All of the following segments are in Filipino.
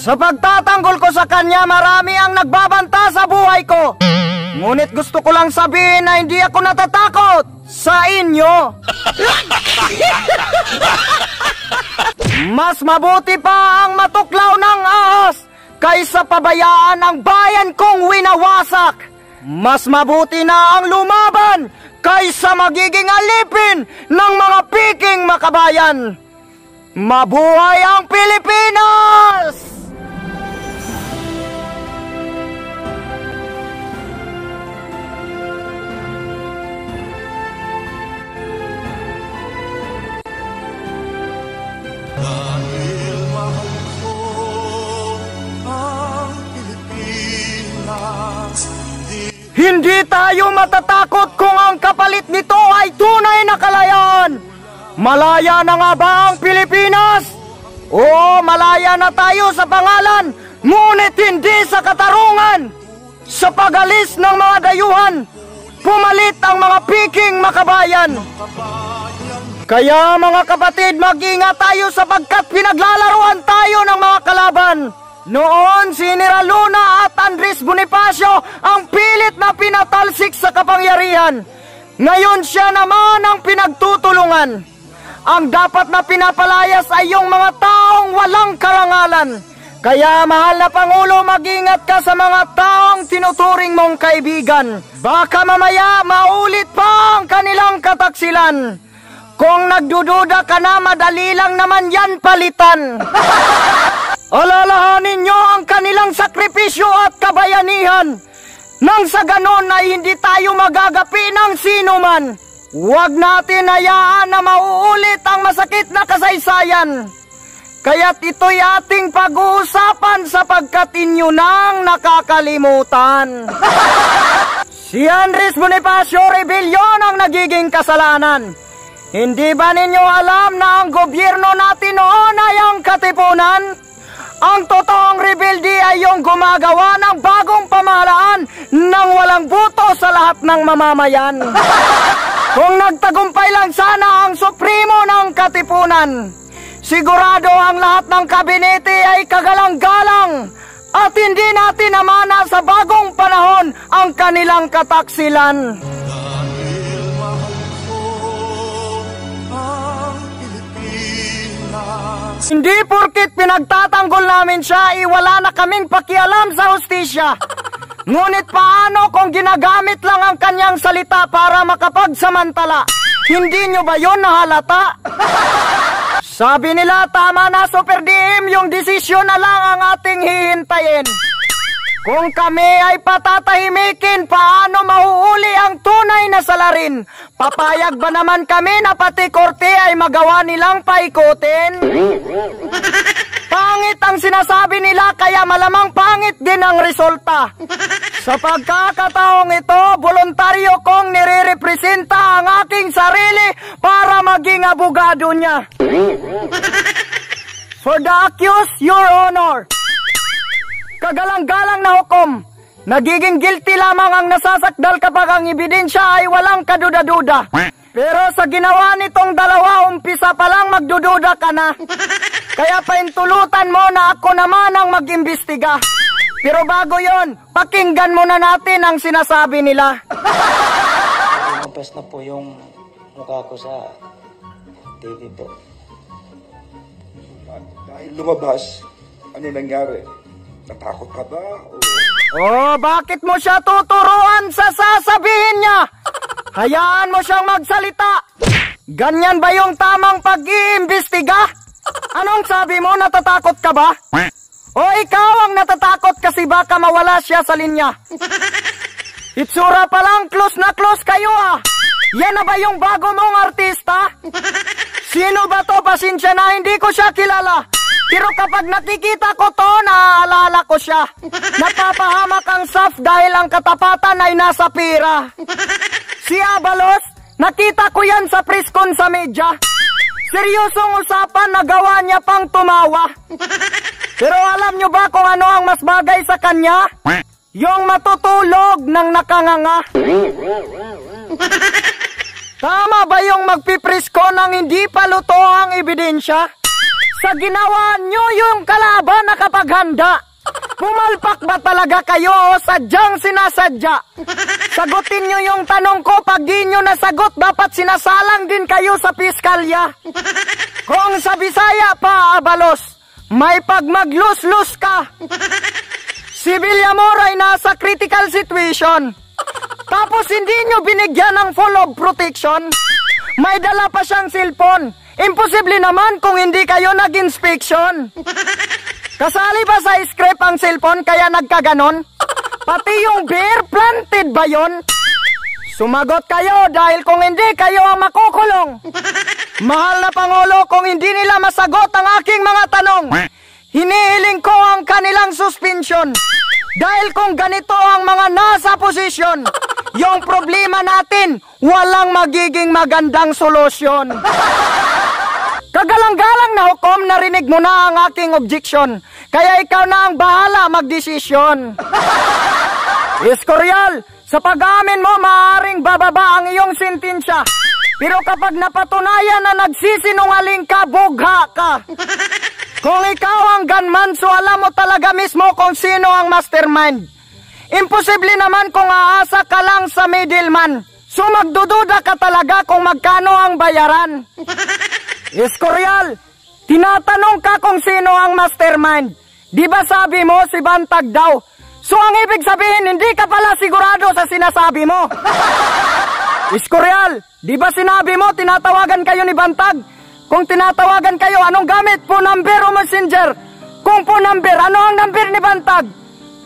Sa pagtatanggol ko sa kanya, marami ang nagbabanta sa buhay ko. Ngunit gusto ko lang sabihin na hindi ako natatakot sa inyo. Mas mabuti pa ang matuklaw ng ahas kaysa pabayaan ang bayan kong winawasak. Mas mabuti na ang lumaban kaysa magiging alipin ng mga piking makabayan. Mabuhay ang Pilipinas! Hindi tayo matatakot kung ang kapalit nito ay tunay na kalayaan. Malaya na nga ba ang Pilipinas? Oo, malaya na tayo sa pangalan, ngunit hindi sa katarungan. Sa pagalis ng mga dayuhan, pumalit ang mga piking makabayan. Kaya mga kapatid, mag-ingat tayo sapagkat pinaglalaruan tayo ng mga kalaban. Noon, si General Luna at Andres Bonifacio ang pilit na pinatalsik sa kapangyarihan. Ngayon siya naman ang pinagtutulungan. Ang dapat na pinapalayas ay yung mga taong walang karangalan. Kaya mahal na Pangulo, mag-ingat ka sa mga taong tinuturing mong kaibigan. Baka mamaya maulit pa ang kanilang kataksilan. Kung nagdududa ka na, madali lang naman yan palitan. Alalahanin nyo ang kanilang sakripisyo at kabayanihan. Nang sa ganon ay hindi tayo magagapi ng sino man. Huwag natin hayaan na mauulit ang masakit na kasaysayan. Kaya't ito'y ating pag-uusapan sapagkat inyo nang nakakalimutan. si Andres Bonifacio Rebellion ang nagiging kasalanan. Hindi ba ninyo alam na ang gobyerno natin noon ay ang katipunan? Ang gumagawa ng bagong pamahalaan nang walang buto sa lahat ng mamamayan. Kung nagtagumpay lang sana ang supremo ng katipunan, sigurado ang lahat ng kabinete ay kagalang-galang at hindi natin namana sa bagong panahon ang kanilang kataksilan. Hindi porkit pinagtatanggol namin siya, iwala na kaming pakialam sa hustisya. Ngunit paano kung ginagamit lang ang kanyang salita para makapagsamantala? Hindi nyo ba yon nahalata? Sabi nila tama na Super DM, yung desisyon na lang ang ating hihintayin. Kung kami ay patatahimikin, paano salarin? Papayag ba naman kami na pati korte ay magawa nilang paikutin? Pangit ang sinasabi nila kaya malamang pangit din ang resulta. Sa pagkakataong ito, voluntaryo kong nire-representa ang aking sarili para maging abogado niya. For the accused, your honor. Kagalang-galang na hukom. Nagiging guilty lamang ang nasasakdal kapag ang ebidensya ay walang kaduda-duda. Pero sa ginawa nitong dalawa, umpisa pa lang magdududa ka na. Kaya paintulutan mo na ako naman ang mag-imbestiga. Pero bago yon, pakinggan muna natin ang sinasabi nila. Lumabas na po yung mukha ko sa TV po. Dahil lumabas, ano nangyari? Natakot ka ba? O Oh, bakit mo siya tuturuan sa sasabihin niya? Hayaan mo siyang magsalita. Ganyan ba yung tamang pag-iimbestiga? Anong sabi mo, natatakot ka ba? O ikaw ang natatakot kasi baka mawala siya sa linya? Itsura pa lang, close na close kayo ah! Yan na ba yung bago mong artista? Sino ba to? Pasensya na, hindi ko siya kilala. Pero kapag nakikita ko to, naaalala ko siya. Napapahamak ang saf dahil ang katapatan ay nasa pira. Si Abalos, nakita ko yan sa preskon sa media. Seryosong usapan, nagawa niya pang tumawa. Pero alam nyo ba kung ano ang mas bagay sa kanya? Yung matutulog ng nakanganga. Tama ba yung magpipresko nang hindi pa luto ang ebidensya? Sa ginawa nyo yung kalaban na kapag handa. Pumalpak ba talaga kayo o sadyang sinasadya? Sagutin nyo yung tanong ko, pag di nyo nasagot, dapat sinasalang din kayo sa piskalya. Kung sa Bisaya pa, abalos, may pagmaglus-lus ka. Si Villamor ay nasa critical situation. Tapos hindi nyo binigyan ng full of protection. May dala pa siyang cellphone. Imposible naman kung hindi kayo nag-inspection. Kasali ba sa script ang cellphone kaya nagkaganon? Pati yung beer planted ba yon? Sumagot kayo dahil kung hindi kayo ang makukulong. Mahal na Pangulo, kung hindi nila masagot ang aking mga tanong, hinihiling ko ang kanilang suspension. Dahil kung ganito ang mga nasa posisyon, yung problema natin, walang magiging magandang solusyon. Kagalang-galang na hukom, narinig mo na ang aking objection. Kaya ikaw na ang bahala magdesisyon. Iskoryal, sa pag-amin mo, maaaring bababa ang iyong sentensya. Pero kapag napatunayan na nagsisinungaling ka, bugha ka. Kung ikaw ang gunman, so alam mo talaga mismo kung sino ang mastermind. Imposible naman kung aasa ka lang sa middleman. So magdududa ka talaga kung magkano ang bayaran. Iskoryal, tinatanong ka kung sino ang mastermind. Di ba sabi mo si Bantag daw? So ang ibig sabihin, hindi ka pala sigurado sa sinasabi mo. Iskoryal, di ba sinabi mo tinatawagan kayo ni Bantag? Kung tinatawagan kayo, anong gamit? Po number o messenger? Kung po number, ano ang number ni Bantag?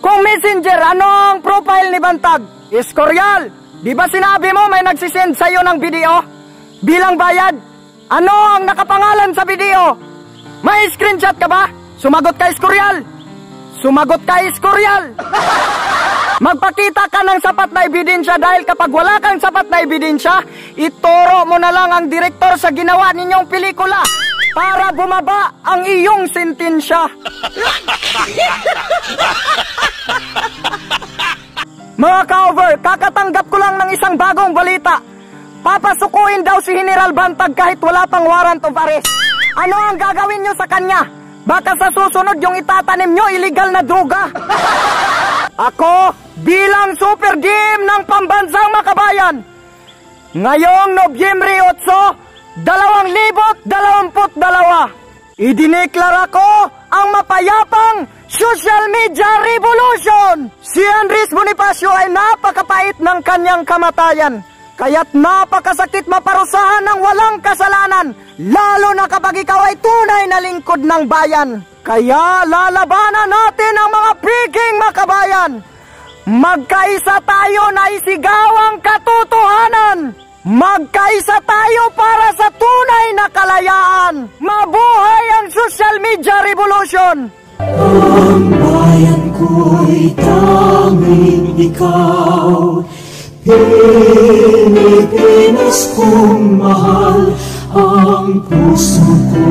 Kung messenger, ano ang profile ni Bantag? Iskoryal, di ba sinabi mo may nagsisend sa'yo ng video? Bilang bayad, ano ang nakapangalan sa video? May screenshot ka ba? Sumagot ka, Iskoryal! Sumagot ka, Iskoryal! Magpakita ka ng sapat na ebidensya dahil kapag wala kang sapat na ebidensya, ituro mo na lang ang direktor sa ginawa ninyong pelikula para bumaba ang iyong sentensya. Mga ka-over, kakatanggap ko lang ng isang bagong balita. Papasukuin daw si General Bantag kahit wala pang warrant of arrest. Ano ang gagawin nyo sa kanya? Baka sa susunod yung itatanim nyo illegal na droga. Ako, bilang super DM ng pambansang makabayan, ngayong Nobyembre 8, 2022, idineklara ko ang mapayapang social media revolution. Si Andres Bonifacio ay napakapait ng kanyang kamatayan. Kaya't napakasakit maparusahan ng walang kasalanan, lalo na kapag ikaw ay tunay na lingkod ng bayan. Kaya lalabanan natin ang mga piging makabayan. Magkaisa tayo na isigaw ang katotohanan. Magkaisa tayo para sa tunay na kalayaan. Mabuhay ang social media revolution! Ang bayan ko'y tanging ikaw. Pilipinas kong mahal Ang puso ko